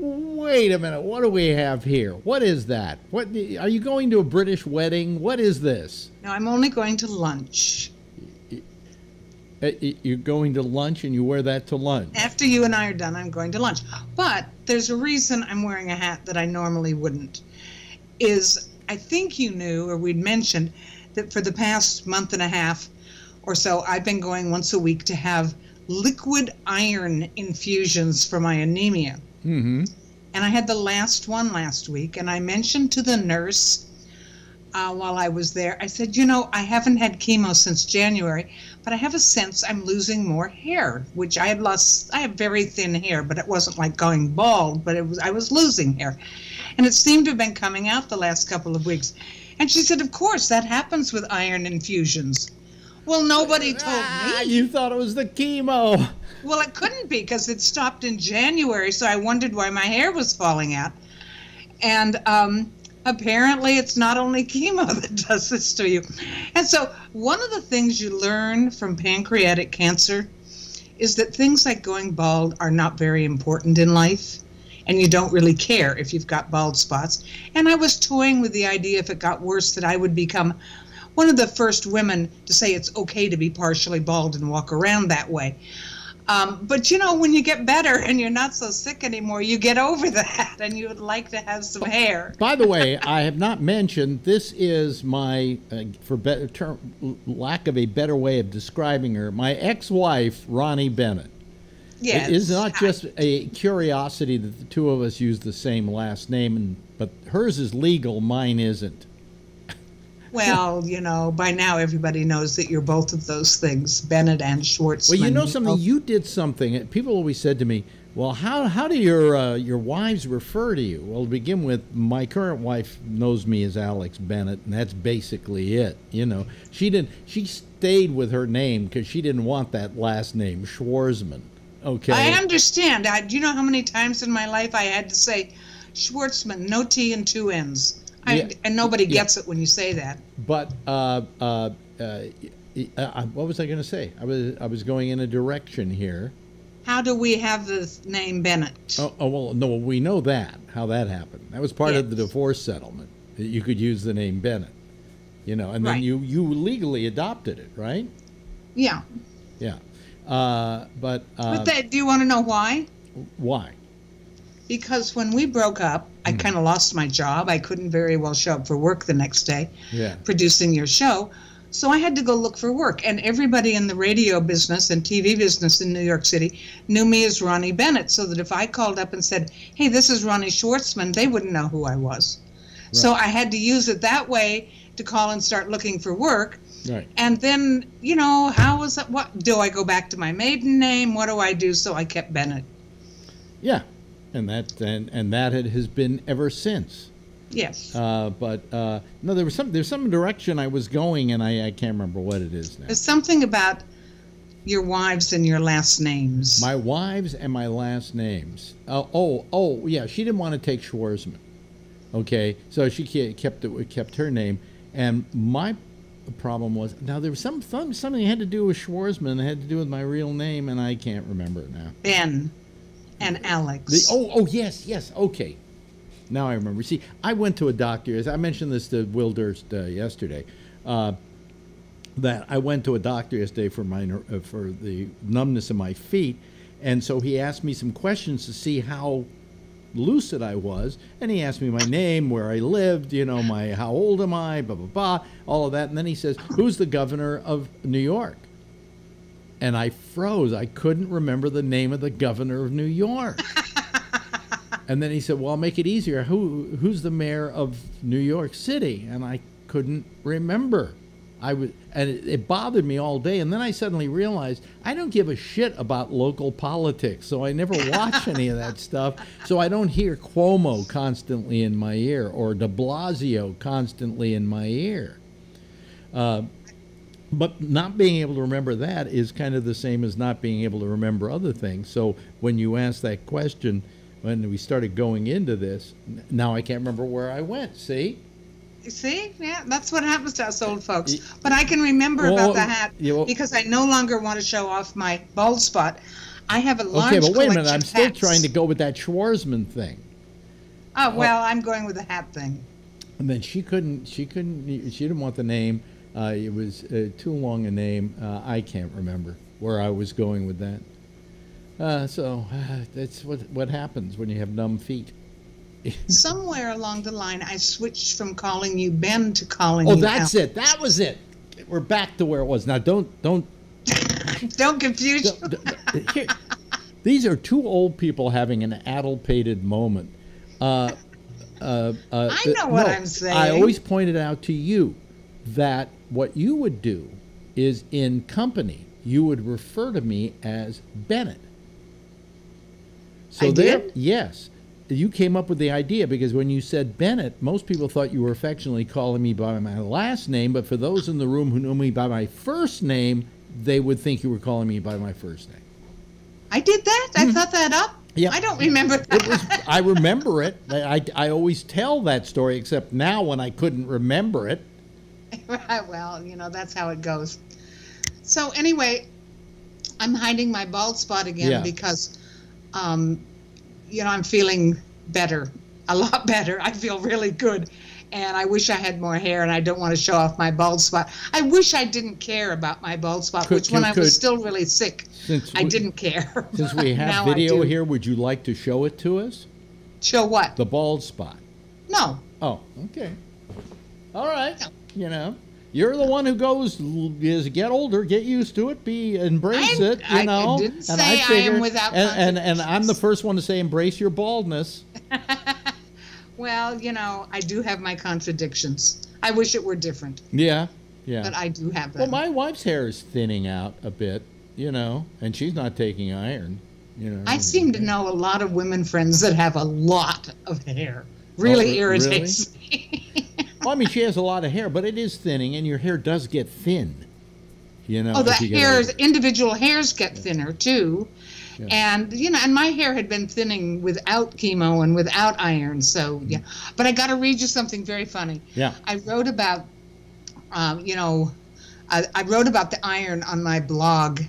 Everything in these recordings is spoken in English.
Wait a minute. What do we have here? What is that? What are you going to a British wedding? What is this? No, I'm only going to lunch. Uh, You're going to lunch and you wear that to lunch. After you and I are done, I'm going to lunch. But there's a reason I'm wearing a hat that I normally wouldn't. Is I think you knew or we'd mentioned that for the past month and a half or so, I've been going once a week to have liquid iron infusions for my anemia. Mm-hmm. And I had the last one last week, and I mentioned to the nurse uh, while I was there, I said, you know, I haven't had chemo since January, but I have a sense I'm losing more hair, which I had lost. I have very thin hair, but it wasn't like going bald, but it was I was losing hair, and it seemed to have been coming out the last couple of weeks. And she said, of course, that happens with iron infusions. Well, nobody told Ah, me. you thought it was the chemo. Well, it couldn't be because it stopped in January, so I wondered why my hair was falling out. And um, apparently, it's not only chemo that does this to you. And so, one of the things you learn from pancreatic cancer is that things like going bald are not very important in life. And you don't really care if you've got bald spots. And I was toying with the idea if it got worse that I would become one of the first women to say it's okay to be partially bald and walk around that way. Um, but you know, when you get better and you're not so sick anymore, you get over that and you would like to have some hair. By the way, I have not mentioned this is my, uh, for better term, lack of a better way of describing her, my ex-wife Ronni Bennett. Yes. It is not just a curiosity that the two of us use the same last name, and, but hers is legal, mine isn't. Well, you know, by now everybody knows that you're both of those things, Bennett and Schwartzman. Well, you know something. You did something. People always said to me, "Well, how how do your uh, your wives refer to you?" Well, to begin with, my current wife knows me as Alex Bennett, and that's basically it. You know, she didn't. She stayed with her name because she didn't want that last name, Schwarzman. Okay. I understand. I, do you know how many times in my life I had to say Schwartzman, no T and two N's? I, Yeah. And nobody Yeah. gets it when you say that. But uh, uh, uh, uh, what was I going to say? I was I was going in a direction here. How do we have the name Bennett? Oh, oh well, no, we know that how that happened. That was part of the divorce settlement. That you could use the name Bennett, you know, and then Right. you you legally adopted it, right? Yeah. Yeah. Uh, but uh, But that, do you want to know why? why? Because when we broke up, I mm. kind of lost my job. I couldn't very well show up for work the next day Yeah. producing your show. So I had to go look for work. And everybody in the radio business and TV business in New York City knew me as Ronni Bennett. So that if I called up and said, hey, this is Ronni Schwartzman, they wouldn't know who I was. So I had to use it that way to call and start looking for work. Right. And then, you know, how was that? What do I go back to my maiden name? What do I do? So I kept Bennett. Yeah. And that and, and that it has been ever since. Yes. Uh, but uh, no, there was some there's some direction I was going, and I, I can't remember what it is now. There's something about your wives and your last names. My wives and my last names. Oh, oh, oh, yeah. She didn't want to take Schwarzman. Okay, so she kept it, kept her name, and my problem was now there was some some- something had to do with Schwarzman. It had to do with my real name, and I can't remember it now. ben and Alex. The, oh, oh, yes, yes. Okay, now I remember. See, I went to a doctor. As I mentioned this to Will Durst uh, yesterday. Uh, that I went to a doctor yesterday for my uh, for the numbness in my feet, and so he asked me some questions to see how lucid I was, and he asked me my name, where I lived, you know, my how old am I, blah blah blah, all of that, and then he says, "Who's the governor of New York?" And I froze. I couldn't remember the name of the governor of New York. and then he said, "Well, I'll make it easier. Who who's the mayor of New York City?" And I couldn't remember. I was, and it, it bothered me all day. And then I suddenly realized I don't give a shit about local politics, so I never watch any of that stuff. So I don't hear Cuomo constantly in my ear or De Blasio constantly in my ear. Uh, but not being able to remember that is kind of the same as not being able to remember other things. So when you ask that question, when we started going into this, now I can't remember where I went. See? See, yeah, that's what happens to us old folks. But I can remember Well, about the hat yeah, well- because I no longer want to show off my bald spot. I have a large Okay, but wait a minute. I'm of still hats. trying to go with that Schwarzman thing. Okay, but wait a minute. I'm still trying to go with that Schwarzman thing. Oh well, I'm going with the hat thing. And then she couldn't. She couldn't. She didn't want the name. Uh, it was uh, too long a name. Uh, I can't remember where I was going with that. Uh, so uh, that's what what happens when you have numb feet. Somewhere along the line, I switched from calling you Ben to calling you Oh, that's Al. it. That was it. We're back to where it was. Now, don't don't. Don't confuse. don't- don't- here- these are two old people having an addlepated moment. Uh, uh, uh, I know what no, I'm saying. I always pointed out to you that what you would do is in company, you would refer to me as Bennett. So I there, did? yes, you came up with the idea because when you said Bennett, most people thought you were affectionately calling me by my last name, but for those in the room who knew me by my first name, they would think you were calling me by my first name. I did that. I thought that up. Hmm. Yeah. I don't remember that. It was, I remember it. I, I always tell that story, except now when I couldn't remember it. well, you know that's how it goes. So anyway, I'm hiding my bald spot again Yeah. because, um, you know, I'm feeling better, a lot better. I feel really good, and I wish I had more hair, and I don't want to show off my bald spot. I wish I didn't care about my bald spot, Could- which when could- I was still really sick, Since I we, didn't care. Since we have video here, would you like to show it to us? Show what? The bald spot. No. Oh, okay. All right. You know, you're the one who goes is get older, get used to it, be embrace I- it. You I know, didn't and say I am without and, and and I'm the first one to say embrace your baldness. Well, you know, I do have my contradictions. I wish it were different, Yeah, yeah. but I do have well, my wife's hair is thinning out a bit, you know, and she's not taking iron. You know, I seem to know a lot of women friends that have a lot of hair. Really Oh, irritates me. Well, I mean, she has a lot of hair, but it is thinning, and your hair does get thin. You know. oh, the hairs, individual hairs get thinner too. Yeah. And you know, and my hair had been thinning without chemo and without iron. So yeah, but I got to read you something very funny. Yeah. I wrote about, um, you know, I, I wrote about the iron on my blog,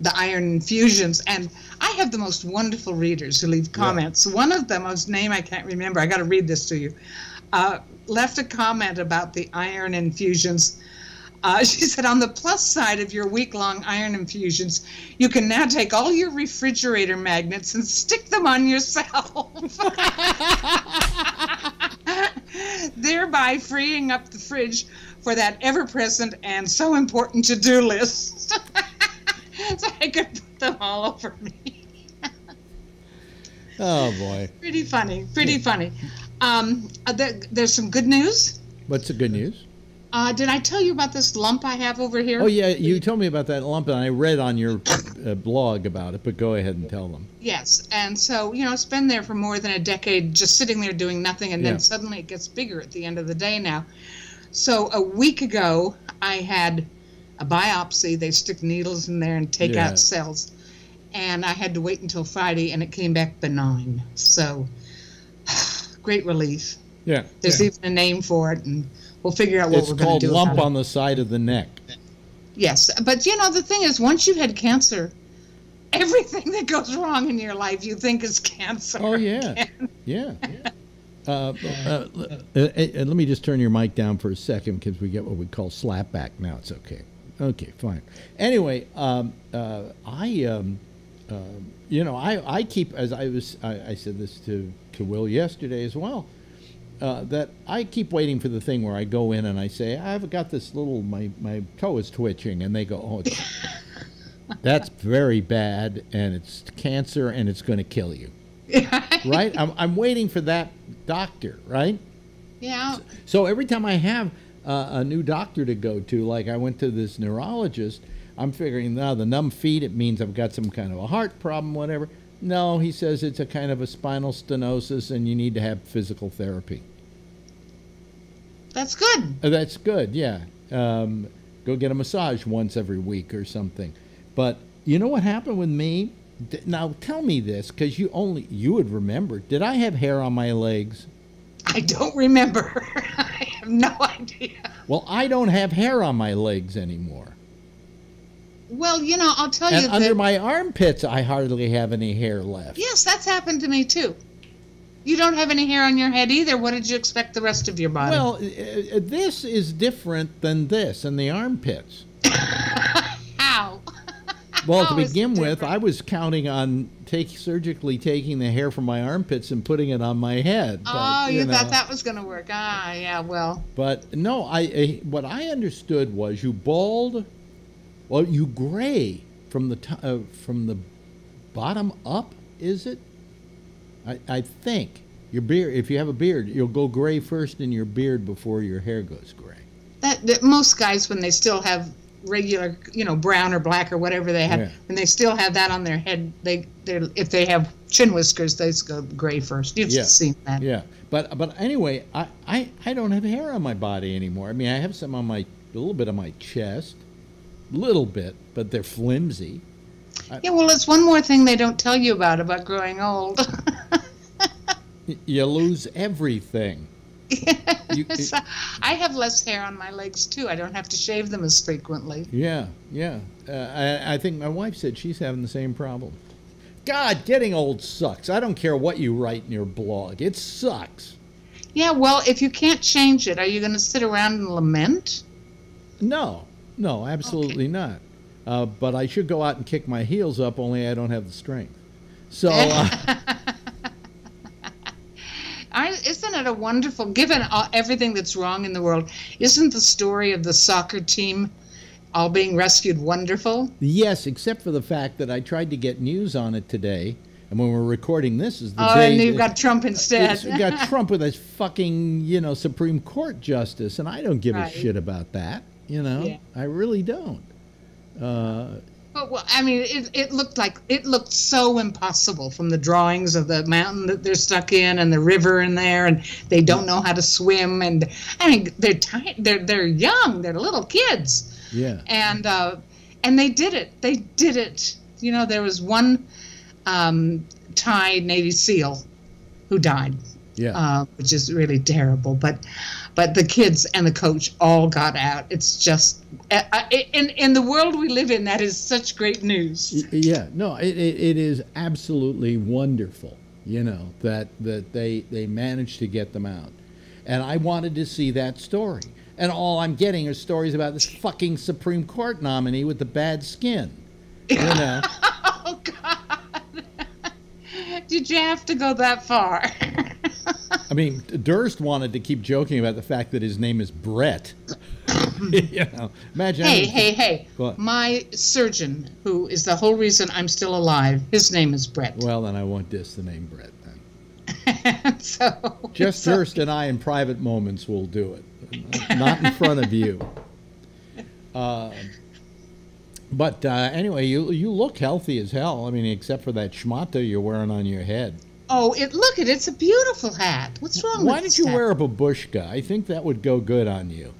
the iron infusions, and I have the most wonderful readers who leave comments. One of them, whose name I can't remember, I got to read this to you, uh, left a comment about the iron infusions. Uh, she said, on the plus side of your week long iron infusions, you can now take all your refrigerator magnets and stick them on yourself. thereby freeing up the fridge for that ever present and so important to do list. so I could put them all over me. Oh boy. Pretty funny, pretty funny. Um, uh, there, there's some good news. What's the good news? Uh, did I tell you about this lump I have over here? Oh yeah, you told me about that lump, and I read on your uh, blog about it. But go ahead and tell them. Yes, and so you know it's been there for more than a decade, just sitting there doing nothing, and Yeah. then suddenly it gets bigger at the end of the day now. So a week ago, I had a biopsy. They stick needles in there and take Yeah. out cells, and I had to wait until Friday, and it came back benign. So great relief. Yeah. There's yeah. even a name for it, and we'll figure out what It's we're going called to do. lump about it. on the side of the neck. Yes, but you know the thing is, once you've had cancer, everything that goes wrong in your life you think is cancer. Oh yeah, yeah. Uh, uh, uh, uh, uh, let me just turn your mic down for a second because we get what we call slapback. Now it's okay. Okay, fine. Anyway, um, uh, I, um, uh, you know, I, I keep as I was. I, I said this to to Will yesterday as well. Uh, that I keep waiting for the thing where I go in and I say I've got this little my my toe is twitching and they go oh that's very bad and it's cancer and it's going to kill you right I'm, I'm waiting for that doctor right Yeah. so every time I have uh, a new doctor to go to like I went to this neurologist I'm figuring now the numb feet it means I've got some kind of a heart problem whatever no he says it's a kind of a spinal stenosis and you need to have physical therapy That's good. Uh, That's good, yeah. Um, go get a massage once every week or something. But you know what happened with me? Now tell me this, because you only you would remember. Did I have hair on my legs? I don't remember. I have no idea. Well, I don't have hair on my legs anymore. Well, you know, I'll tell And you under that. my armpits, I hardly have any hair left. yes, that's happened to me too. You don't have any hair on your head either. What did you expect the rest of your body? Well, uh, uh, this is different than this and the armpits. how? Well, to How it begin with. I was counting on take surgically taking the hair from my armpits and putting it on my head. but, oh, you, know. thought that was going to work. Ah, yeah. Well, But no, I, I what I understood was you bald, well, you gray from the to, uh, from the bottom up. Is it? I I think your beard. If you have a beard, you'll go gray first in your beard before your hair goes gray. that, that most guys when they still have regular, you know, brown or black or whatever they have, Yeah. when they still have that on their head, they they if they have chin whiskers, they go gray first. You've Yeah. seen that. Yeah, but but anyway, I, I I don't have hair on my body anymore. I mean, I have some on my a little bit on my chest, little bit, but they're flimsy. Yeah, well, it's one more thing they don't tell you about about growing old. You lose everything. You- Yes, I have less hair on my legs too. I don't have to shave them as frequently. Yeah, yeah. Uh, I, I think my wife said she's having the same problem. God, getting old sucks. I don't care what you write in your blog. It sucks. Yeah, well, if you can't change it, are you going to sit around and lament? No, no, absolutely not. Uh, but I should go out and kick my heels up, only I don't have the strength. So, uh, I, isn't it a wonderful, given all, everything that's wrong in the world, isn't the story of the soccer team all being rescued wonderful? yes, except for the fact that I tried to get news on it today, and when we're recording this is the Oh, day and you've got Trump instead. we got Trump with his fucking, you know, Supreme Court justice, and I don't give Right. a shit about that. You know, Yeah. I really don't. Uh, But, well, I mean, it, it looked like it looked so impossible from the drawings of the mountain that they're stuck in and the river in there, and they don't know how to swim. And I mean, they're they're they're young, they're little kids, yeah. and uh, and they did it. They did it. You know, there was one um, Thai Navy SEAL who died, Yeah. uh, which is really terrible. But but the kids and the coach all got out. It's just in in the world we live in, that is such great news. Yeah. No, it, it, it is absolutely wonderful, you know, that, that they, they managed to get them out. And I wanted to see that story. And all I'm getting are stories about this fucking Supreme Court nominee with the bad skin. You know? Oh God! Did you have to go that far? I mean, Durst wanted to keep joking about the fact that his name is Brett. you know, imagine. hey, hey, hey! What? My surgeon, who is the whole reason I'm still alive, his name is Brett. Well, then I won't diss the name Brett then. so Just Durst and I in private moments will do it, not in front of you. Uh, but uh, anyway, you you look healthy as hell. I mean, except for that schmata you're wearing on your head. Oh, it look at it! It's a beautiful hat. What's wrong Why with Why did you hat? wear a babushka? I think that would go good on you.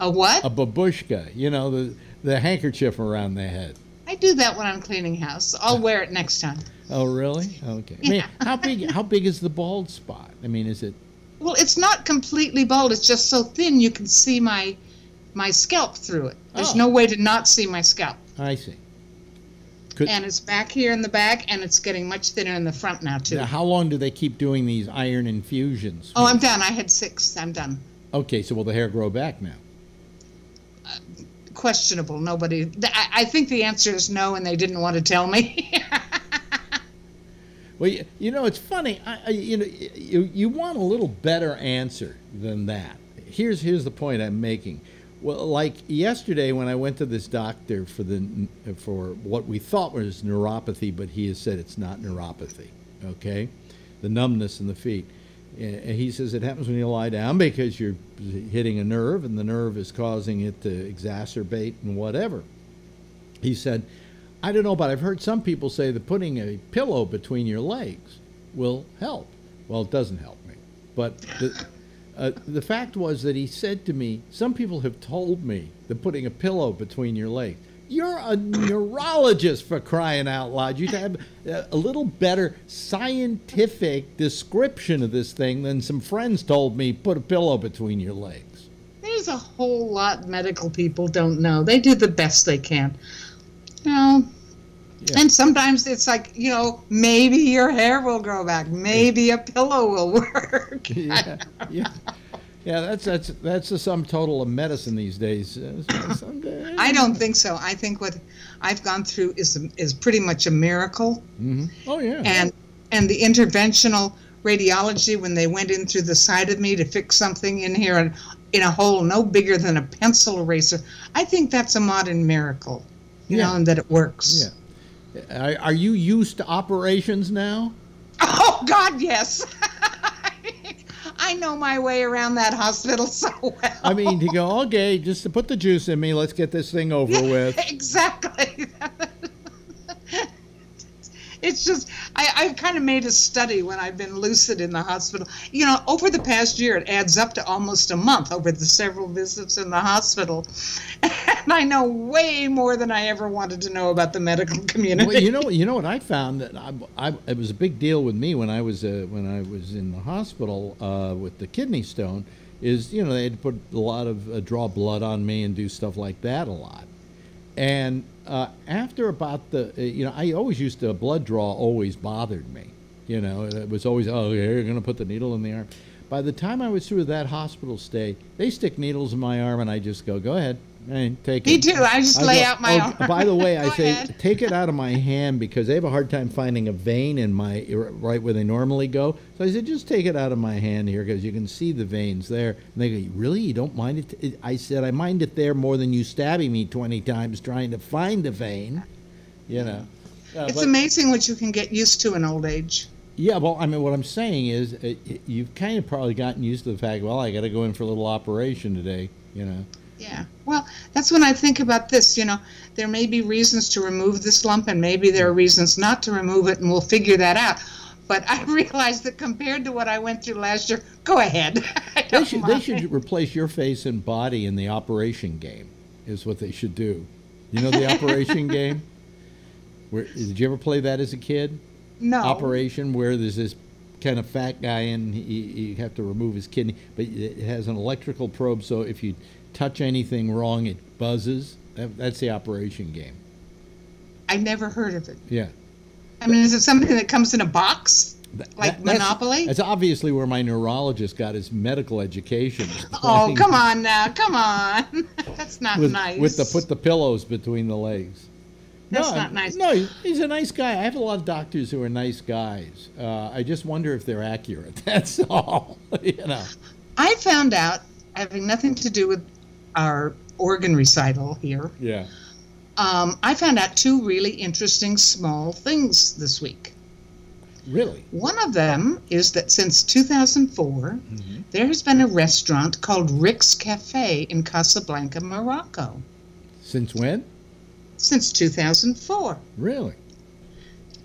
a what? A babushka, you know, the the handkerchief around the head. I do that when I'm cleaning house. I'll wear it next time. Oh, really? Okay. I mean, Yeah. how big? How big is the bald spot? I mean, is it? Well, it's not completely bald. It's just so thin you can see my my scalp through it. There's Oh. no way to not see my scalp. I see. Could, And it's back here in the back, and it's getting much thinner in the front now too. now, how long do they keep doing these iron infusions? Oh, I'm done. I had six. I'm done. Okay, so will the hair grow back now? Uh, questionable. Nobody. I, I think the answer is no, and they didn't want to tell me. Well, you, you know, it's funny. I, I, you know, you, you want a little better answer than that. Here's here's the point I'm making. Well, like yesterday when I went to this doctor for the for what we thought was neuropathy, but he has said it's not neuropathy. Okay, the numbness in the feet. And he says it happens when you lie down because you're hitting a nerve, and the nerve is causing it to exacerbate and whatever. He said, I don't know, but I've heard some people say that putting a pillow between your legs will help. Well, it doesn't help me. But the, uh, the fact was that he said to me, Some people have told me that putting a pillow between your legs. You're a neurologist for crying out loud. You'd have a little better scientific description of this thing than some friends told me put a pillow between your legs. There's a whole lot medical people don't know. They do the best they can. No. Yeah. And sometimes it's like, you know, maybe your hair will grow back. Maybe a pillow will work. yeah, yeah, yeah. That's that's that's the sum total of medicine these days. Uh, someday- I don't think so. I think what I've gone through is is pretty much a miracle. Mhm. Oh yeah. And and the interventional radiology when they went in through the side of me to fix something in here and in a hole no bigger than a pencil eraser. I think that's a modern miracle. You Yeah. know, and that it works. yeah. Are, are you used to operations now? Oh God, yes. I know my way around that hospital so well. I mean, to go okay, just to put the juice in me. Let's get this thing over with. exactly. It's just I, I've kind of made a study when I've been lucid in the hospital. You know, over the past year, it adds up to almost a month over the several visits in the hospital, and I know way more than I ever wanted to know about the medical community. Well, you know, you know what I found that I, I, it was a big deal with me when I was uh, when I was in the hospital uh, with the kidney stone. Is you know they had to put a lot of uh, draw blood on me and do stuff like that a lot. And uh, after about the, uh, you know, I always used to blood draw always bothered me. You know, it was always oh you're gonna put the needle in the arm. By the time I was through that hospital stay, they stick needles in my arm and I just go, go ahead, hey, take Me it. too. I just I lay go, out my "Oh, arm. By the way, I say ahead. take it out of my hand because they have a hard time finding a vein in my right where they normally go. So I said, just take it out of my hand here because you can see the veins there. And they go, really? You don't mind it? I said, I mind it there more than you stabbing me twenty times trying to find a vein. You know. Uh, It's but- amazing what you can get used to in old age. Yeah, well, I mean, what I'm saying is, uh, you've kind of probably gotten used to the fact. Well, I got to go in for a little operation today. You know. Yeah. Well, that's when I think about this. You know, there may be reasons to remove this lump, and maybe there are reasons not to remove it, and we'll figure that out. But I realize that compared to what I went through last year, go ahead. They should, they should replace your face and body in the operation game. Is what they should do. You know the operation game. Where did you ever play that as a kid? No. Operation where there's this kind of fat guy and he, you have to remove his kidney, but it has an electrical probe, so if you touch anything wrong, it buzzes. That, that's the operation game. I never heard of it. Yeah. I mean, is it something that comes in a box? Like that- that's- Monopoly? That's obviously where my neurologist got his medical education. Oh, come on now, come on. That's not with, nice. with the put the pillows between the legs. That's no, not nice. No, he's a nice guy. I have a lot of doctors who are nice guys. Uh, I just wonder if they're accurate. That's all. you know. I found out, having nothing to do with our organ recital here, Yeah. um, I found out two really interesting small things this week. Really. One of them is that since 2004, there has been a restaurant called Rick's Cafe in Casablanca, Morocco. Since when? Since 2004. Really?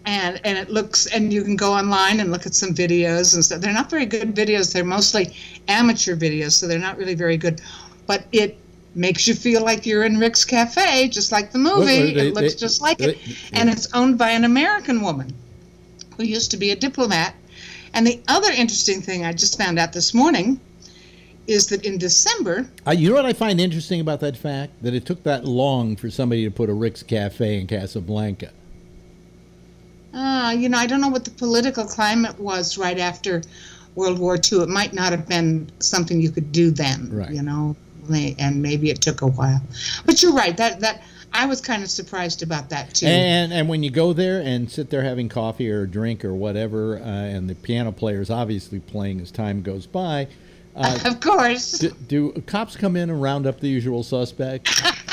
and and it looks and you can go online and look at some videos and stuff. They're not very good videos. They're mostly amateur videos, so they're not really very good. But it makes you feel like you're in Rick's Cafe, just like the movie. Wait, they- it looks they- just like they- it, and it's owned by an American woman who used to be a diplomat. And the other interesting thing I just found out this morning is that in December, Uh, you know what I find interesting about that fact? That it took that long for somebody to put a Rick's Cafe in Casablanca. Uh, you know, I don't know what the political climate was right after World War II. It might not have been something you could do then, Right. you know, and maybe it took a while. But you're right. That that I was kind of surprised about that too. And and when you go there and sit there having coffee or a drink or whatever, uh, and the piano player is obviously playing as time goes by, uh, of course. do, do cops come in and round up the usual suspects?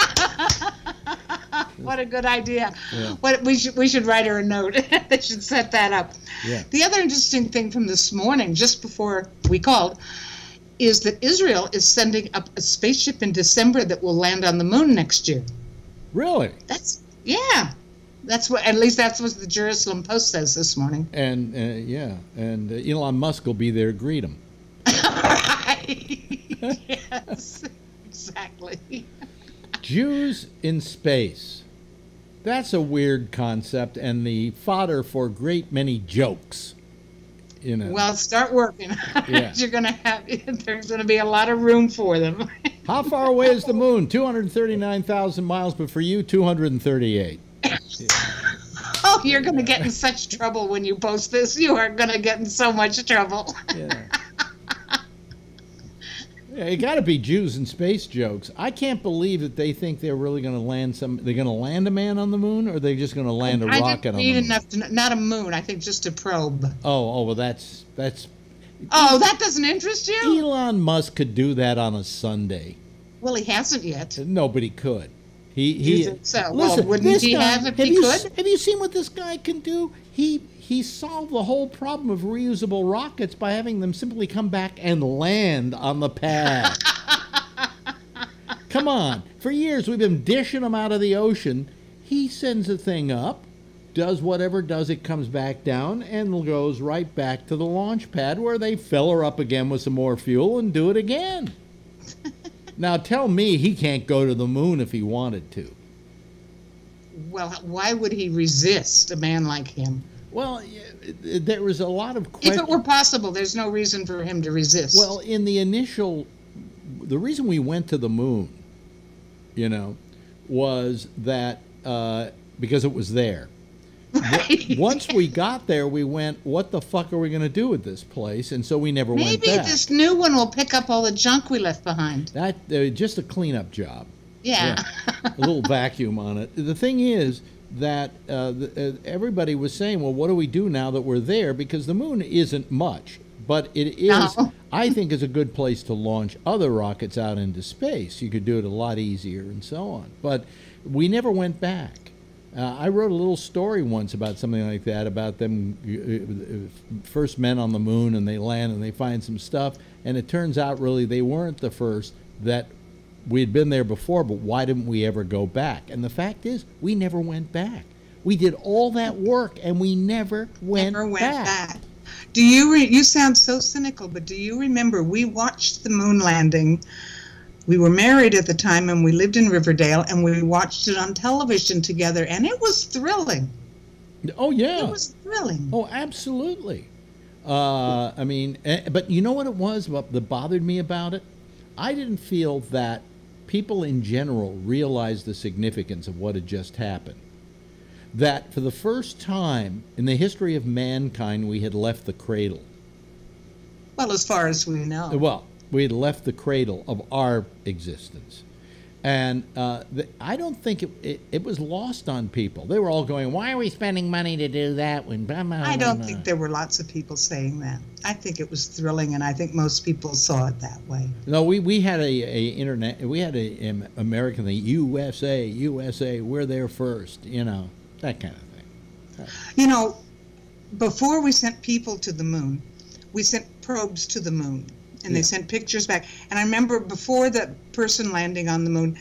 What a good idea. Yeah. What we should we should write her a note. they should set that up. Yeah. The other interesting thing from this morning, just before we called, is that Israel is sending up a spaceship in December that will land on the moon next year. Really? That's yeah. That's what at least that's what the Jerusalem Post says this morning. And uh, yeah, and uh, Elon Musk will be there to greet him. yes, exactly. Jews in space. That's a weird concept and the fodder for great many jokes. You know. Well, start working. Yeah. You're gonna have there's gonna be a lot of room for them. How far away is the moon? 239,000 miles, but for you, 238. Oh, you're going to get in such trouble when you post this. You are going to get in so much trouble. Yeah. It got to be Jews and space jokes. I can't believe that they think they're really going to land some. They're going to land a man on the moon, or they're just going to land a I rocket on the moon. enough to not a moon. I think just a probe. Oh, oh, well, that's that's. Oh, that doesn't interest you? Elon Musk could do that on a Sunday. Well, he hasn't yet. Nobody could. He he. so? Well, wouldn't he guy- have if he you could? Have you seen what this guy can do? He he solved the whole problem of reusable rockets by having them simply come back and land on the pad. Come on. For years we've been dishing them out of the ocean. He sends the thing up, does whatever does it comes back down, and goes right back to the launch pad where they fill her up again with some more fuel and do it again. now tell me he can't go to the moon if he wanted to. Well, why would he resist a man like him? Well, there was a lot of If it were possible, there's no reason for him to resist. Well, in the initial, the reason we went to the moon, you know, was that uh, because it was there. right. Once we got there, we went, "What the fuck are we going to do with this place?" And so we never went Maybe this new one will pick up all the junk we left behind. That uh, just a cleanup job, Yeah. a little vacuum on it. The thing is that uh, the, uh, everybody was saying, "Well, what do we do now that we're there?" Because the moon isn't much, but it is. No. I think is a good place to launch other rockets out into space. You could do it a lot easier and so on. But we never went back. Uh, I wrote a little story once about something like that, about them uh, uh, first men on the moon, and they land and they find some stuff, and it turns out really they weren't the first. That we had been there before, but why didn't we ever go back? And the fact is, we never went back. We did all that work, and we never went, Never went back. back. Do you re- you sound so cynical, but do you remember we watched the moon landing? We were married at the time and we lived in Riverdale and we watched it on television together and it was thrilling. Oh yeah. It was thrilling. Oh, absolutely. Uh, I mean, eh, but you know what it was what that bothered me about it? I didn't feel that people in general realized the significance of what had just happened. That for the first time in the history of mankind, we had left the cradle. Well, as far as we know. Well, we had left the cradle of our existence. And uh, the, I don't think it, it, it was lost on people. They were all going, Why are we spending money to do that? When blah, blah, I don't blah." think there were lots of people saying that. I think it was thrilling and I think most people saw it that way. No, we, we had a, a internet. We had a, um, American thing. USA, USA. We're there first. You know that kind of thing. You know, before we sent people to the moon, we sent probes to the moon, and they sent pictures back. And I remember before the person landing on the moon,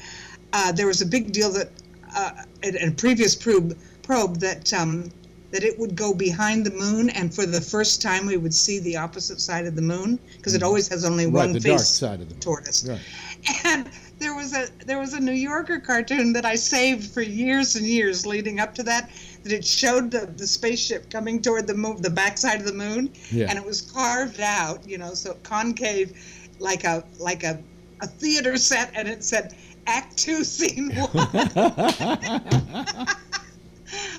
uh, there was a big deal that uh, in in a previous probe probe that um, that it would go behind the moon, and for the first time we would see the opposite side of the moon because it always has only Mm-hmm. Right, one the face dark side of the moon. toward us. Right. And was a there was a New Yorker cartoon that I saved for years and years leading up to that. That it showed the, the spaceship coming toward the moon, the backside of the moon, Yeah. and it was carved out, you know, so concave, like a like a a theater set, and it said Act Two, Scene One.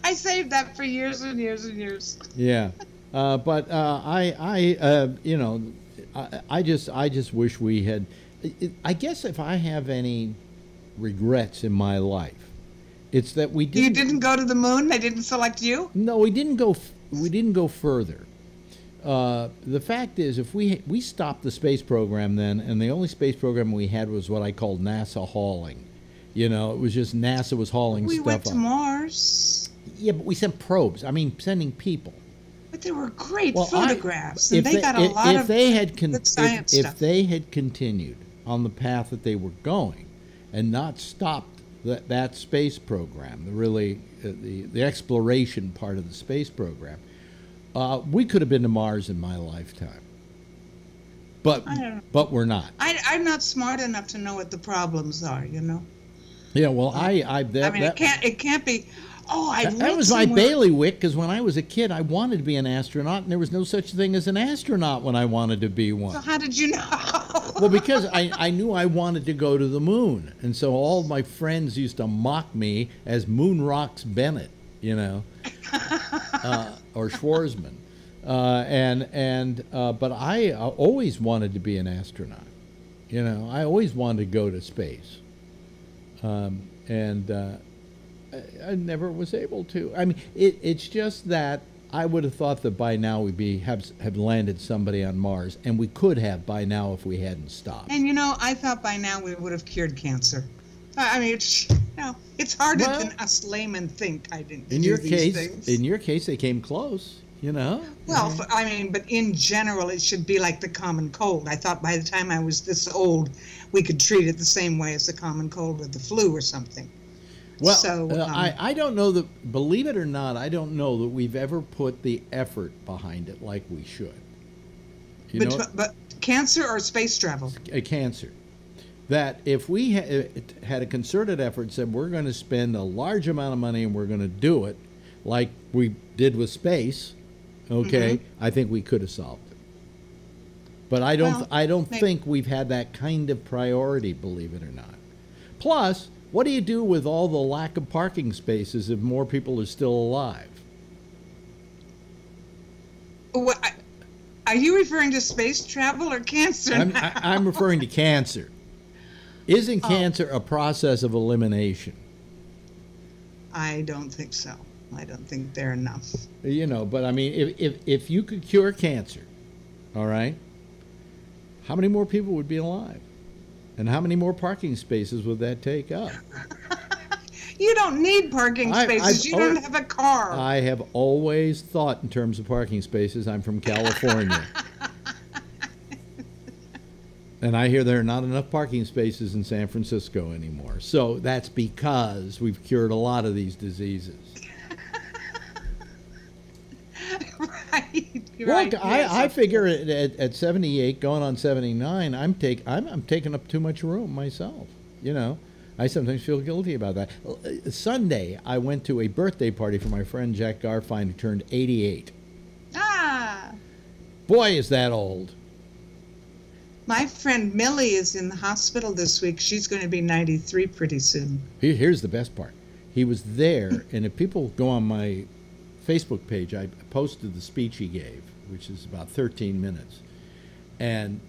I saved that for years and years and years. Yeah, uh, but uh, I, I, uh, you know, I, I just, I just wish we had. I- I guess if I have any regrets in my life, it's that we You didn't. didn't go to the moon. They didn't select you. No, we didn't go. We didn't go further. Uh, the fact is, if we we stopped the space program then, and the only space program we had was what I called NASA hauling. You know, it was just NASA was hauling We stuff went to up. Mars, Yeah, but we sent probes. I mean, sending people. but there were great Well, I- photographs, and they, got a if, lot if of they had con- if, if they had continued on the path that they were going, and not stopped that that space program, the really uh, the the exploration part of the space program, uh, we could have been to Mars in my lifetime. But I don't know. but we're not. I, I'm not smart enough to know what the problems are. You know, Yeah. Well, I I that, I mean, that, it can't it can't be. Oh, I that, that was my somewhere- bailiwick because when I was a kid, I wanted to be an astronaut, and there was no such thing as an astronaut when I wanted to be one. So how did you know? well, because I, I knew I wanted to go to the moon, and so all my friends used to mock me as Moon Rocks Bennett, you know, uh, or Schwarzman, uh, and and uh, but I uh, always wanted to be an astronaut, you know, I always wanted to go to space, um, and uh, I, I never was able to. I mean, it, it's just that I would have thought that by now we'd be have have landed somebody on Mars, and we could have by now if we hadn't stopped. And you know, I thought by now we would have cured cancer. I mean, it's, you know, it's harder Well- than us laymen think. I didn't. In your these case, things. in your case, they came close. You know. Well, I mean, but in general, it should be like the common cold. I thought by the time I was this old, we could treat it the same way as the common cold or the flu or something. Well, So, uh, um, I, I don't know that, believe it or not, I don't know that we've ever put the effort behind it like we should. You but, know, but cancer or space travel? a cancer. That if we ha- had a concerted effort and said we're going to spend a large amount of money and we're going to do it like we did with space, okay, Mm-hmm. I think we could have solved it. But I don't. Well, I don't maybe. think we've had that kind of priority, believe it or not. Plus, what do you do with all the lack of parking spaces if more people are still alive? What, I- are you referring to space travel or cancer? I'm, I, I'm referring to cancer. Isn't Oh. cancer a process of elimination? I don't think so. I don't think they're enough. You know, but I mean, if, if, if you could cure cancer, all right, how many more people would be alive? And how many more parking spaces would that take up? You don't need parking spaces. I've you don't have a car. I have always thought in terms of parking spaces. I'm from California. and I hear there are not enough parking spaces in San Francisco anymore. So that's because we've cured a lot of these diseases. right. Look, right. I, yes, I figure at, at, at 78, going on 79, I'm take I'm, I'm taking up too much room myself. You know, I sometimes feel guilty about that. Uh, Sunday, I went to a birthday party for my friend Jack Garfein, who turned 88. Ah, Boy, is that old. my friend Millie is in the hospital this week. She's going to be 93 pretty soon. Here's the best part. He was there, and if people go on my Facebook page, I posted the speech he gave, which is about 13 minutes. And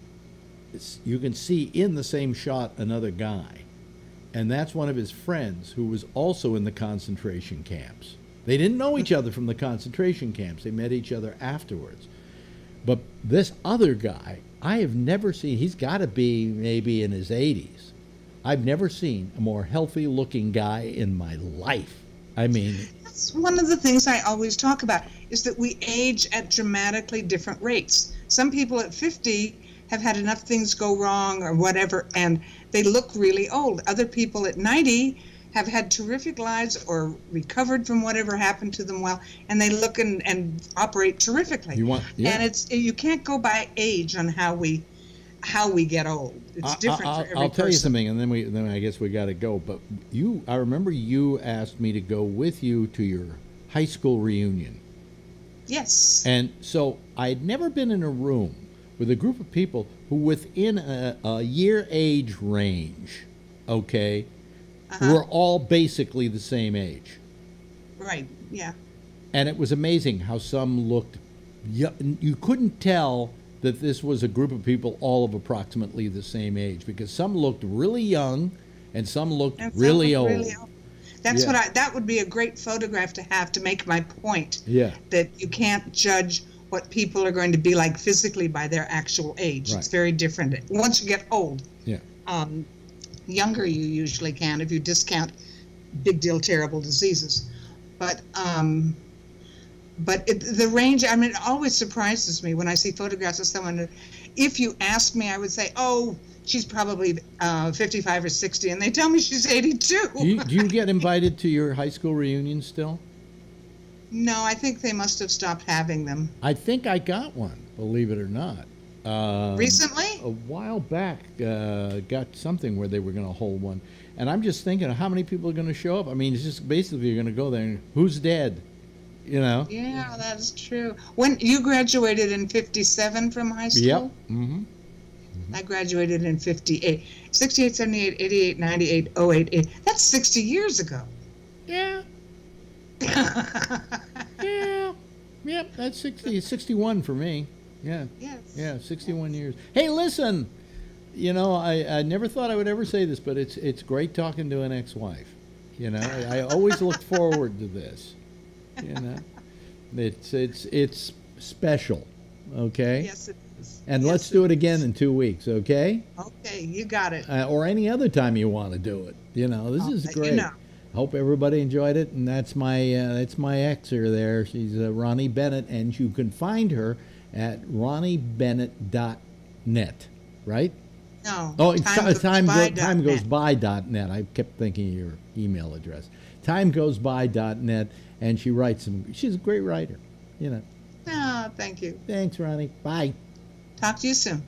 you can see in the same shot another guy. And that's one of his friends who was also in the concentration camps. They didn't know each other from the concentration camps, they met each other afterwards. But this other guy, I have never seen, he's got to be maybe in his 80s. I've never seen a more healthy looking guy in my life. I mean, That's one of the things I always talk about is that we age at dramatically different rates. Some people at 50 have had enough things go wrong or whatever, and they look really old. Other people at 90 have had terrific lives or recovered from whatever happened to them well, and they look and, and operate terrifically. You want- yeah. And it's you can't go by age on how we how we get old. It's I- different I, for every will tell you something, and then we then I guess we got to go. But you, I remember you asked me to go with you to your high school reunion, Yes. and so I had never been in a room with a group of people who, within a, a year age range, okay, Uh-huh. were all basically the same age. Right. Yeah. and it was amazing how some looked yo- you couldn't tell that this was a group of people all of approximately the same age because some looked really young and some looked And some really look old old. That's Yeah. what I. That would be a great photograph to have to make my point yeah that you can't judge what people are going to be like physically by their actual age. Right. It's very different. Once you get old, yeah um, younger you usually can if you discount big deal terrible diseases. But um, but it, the range. I mean, it always surprises me when I see photographs of someone. If you ask me, I would say, oh. She's probably uh, 55 or 60, and they tell me she's 82. do you, do you get invited to your high school reunion still No, I think they must have stopped having them. i think i got one believe it or not um, Recently? a while back uh, got something where they were going to hold one and i'm just thinking how many people are going to show up i mean it's just basically you're going to go there and who's dead you know Yeah, that's true. When you graduated in 57 from high school? Yep. Mm-hmm. I graduated in 58. 68, 78, 88, 98, 08, 8. That's 60 years ago. Yeah. Yeah. Yep, that's 60, 61 for me. Yeah. yes. Yeah, 61 years. Hey, listen, you know, I, I never thought I would ever say this, but it's it's great talking to an ex-wife. You know, I, I always look forward to this. You know, it's it's it's special. Okay. Yes, it is. And Yes, let's do it again in two weeks. Okay. Okay, you got it. Uh, or any other time you want to do it. You know, this I'll is let you great. know. Hope everybody enjoyed it, and that's my uh, that's my exer there. She's uh, Ronni Bennett, and you can find her at ronnibennett.net, right? No. Oh, it's time goes time, by go, time goes by dot net. I kept thinking of your email address. Time goes by dot net, and she writes some. She's a great writer. You know. Oh, thank you. Thanks, Ronni. Bye. Talk to you soon.